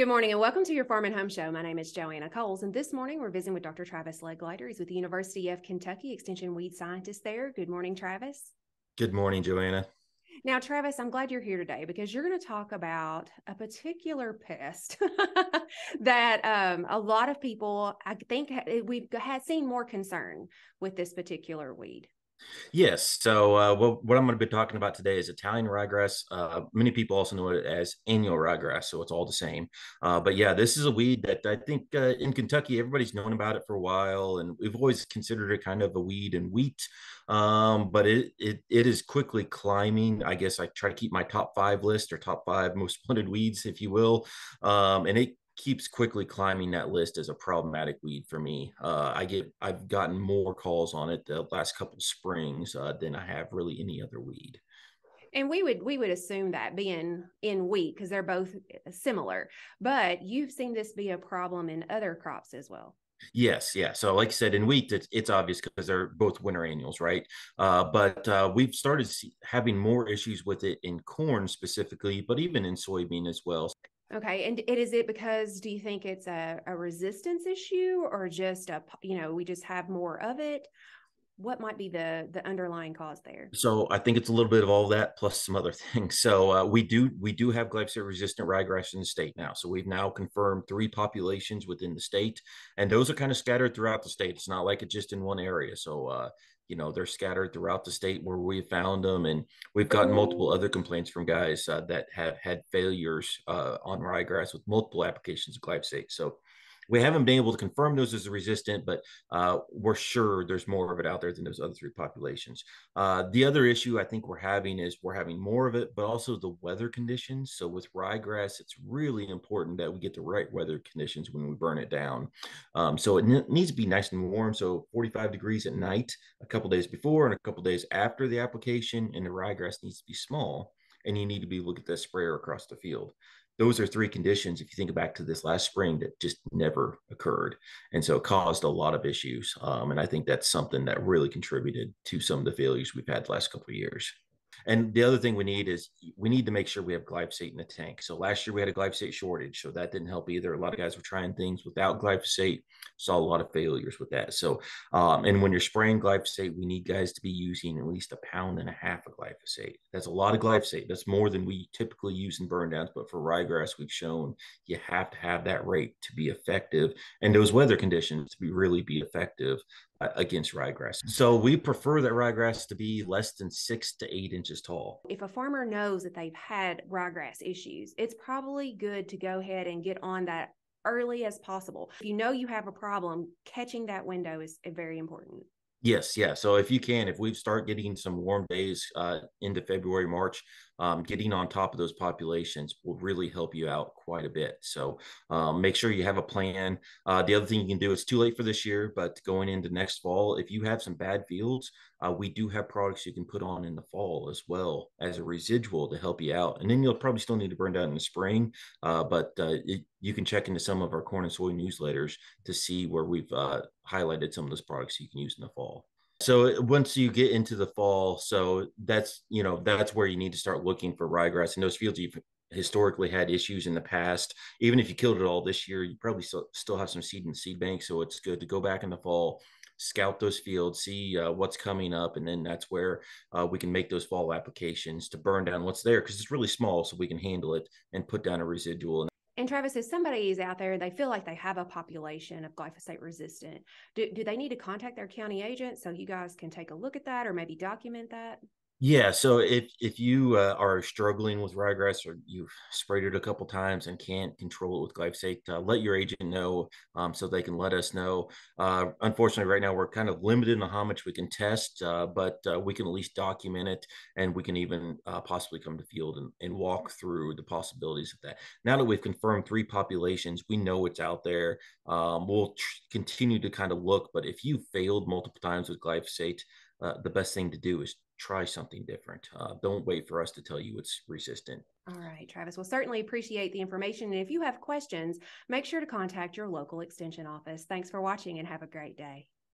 Good morning and welcome to your Farm and Home Show. My name is Joanna Coles, and this morning we're visiting with Dr. Travis Legleiter. He's with the University of Kentucky Extension Weed Scientist there. Good morning, Travis. Good morning, Joanna. Now, Travis, I'm glad you're here today because you're going to talk about a particular pest that um, a lot of people, I think, we've had seen more concern with this particular weed. Yes. So, uh, well, what I'm going to be talking about today is Italian ryegrass. Uh, many people also know it as annual ryegrass, so it's all the same. Uh, but yeah, this is a weed that I think uh, in Kentucky everybody's known about it for a while, and we've always considered it kind of a weed and wheat. Um, but it, it it is quickly climbing. I guess I try to keep my top five list or top five most wanted weeds, if you will. Um, and it keeps quickly climbing that list as a problematic weed for me. Uh, I get I've gotten more calls on it the last couple springs uh, than I have really any other weed. And we would we would assume that being in wheat because they're both similar, but you've seen this be a problem in other crops as well. Yes, yeah. So, like I said, in wheat, it's, it's obvious because they're both winter annuals, right? Uh, but uh, we've started having more issues with it in corn specifically, but even in soybean as well. Okay. And it is it because do you think it's a, a resistance issue or just a, you know, we just have more of it? What might be the the underlying cause there? So I think it's a little bit of all that plus some other things. So uh, we do we do have glyphosate resistant ryegrass in the state now. So we've now confirmed three populations within the state, and those are kind of scattered throughout the state. It's not like it's just in one area. So uh, you know they're scattered throughout the state where we found them and we've gotten multiple other complaints from guys uh, that have had failures uh, on ryegrass with multiple applications of glyphosate so we haven't been able to confirm those as resistant, but uh, we're sure there's more of it out there than those other three populations. Uh, the other issue I think we're having is we're having more of it, but also the weather conditions. So with ryegrass, it's really important that we get the right weather conditions when we burn it down. Um, so it needs to be nice and warm. So 45 degrees at night, a couple days before and a couple days after the application, and the ryegrass needs to be small and you need to be look at that sprayer across the field those are three conditions if you think back to this last spring that just never occurred. And so it caused a lot of issues um, and i think that's something that really contributed to some of the failures we've had the last couple of years and the other thing we need is we need to make sure we have glyphosate in the tank. So last year we had a glyphosate shortage, so that didn't help either. A lot of guys were trying things without glyphosate, saw a lot of failures with that. So, um, and when you're spraying glyphosate, we need guys to be using at least a pound and a half of glyphosate. That's a lot of glyphosate. That's more than we typically use in burn downs. But for ryegrass, we've shown you have to have that rate to be effective, and those weather conditions to be really be effective against ryegrass. So we prefer that ryegrass to be less than six to eight inches tall. If a farmer knows that they've had ryegrass issues, it's probably good to go ahead and get on that early as possible. If you know you have a problem, catching that window is eh, very important. Yes, yeah. So if you can, if we start getting some warm days uh, into February, March, um, getting on top of those populations will really help you out quite a bit. So um, make sure you have a plan. Uh, the other thing you can do, it's too late for this year, but going into next fall, if you have some bad fields, uh, we do have products you can put on in the fall as well as a residual to help you out. And then you'll probably still need to burn down in the spring, uh, but uh, it, you can check into some of our corn and soy newsletters to see where we've uh, highlighted some of those products you can use in the fall. So once you get into the fall, so that's you know that's where you need to start looking for ryegrass in those fields you've historically had issues in the past. Even if you killed it all this year, you probably still still have some seed in the seed bank. So it's good to go back in the fall, scout those fields, see uh, what's coming up, and then that's where uh, we can make those fall applications to burn down what's there because it's really small, so we can handle it and put down a residual. And Travis, if somebody is out there, and they feel like they have a population of glyphosate resistant, do, do they need to contact their county agent so you guys can take a look at that or maybe document that? Yeah, so if if you uh, are struggling with ryegrass or you've sprayed it a couple times and can't control it with glyphosate, uh, let your agent know um, so they can let us know. Uh, unfortunately, right now we're kind of limited on how much we can test, uh, but uh, we can at least document it, and we can even uh, possibly come to field and, and walk through the possibilities of that. Now that we've confirmed three populations, we know it's out there. Um, we'll tr- continue to kind of look, but if you failed multiple times with glyphosate, the best thing to do is try something different. Uh, don't wait for us to tell you it's resistant. All right, Travis. We'll certainly appreciate the information. And if you have questions, make sure to contact your local extension office. Thanks for watching and have a great day.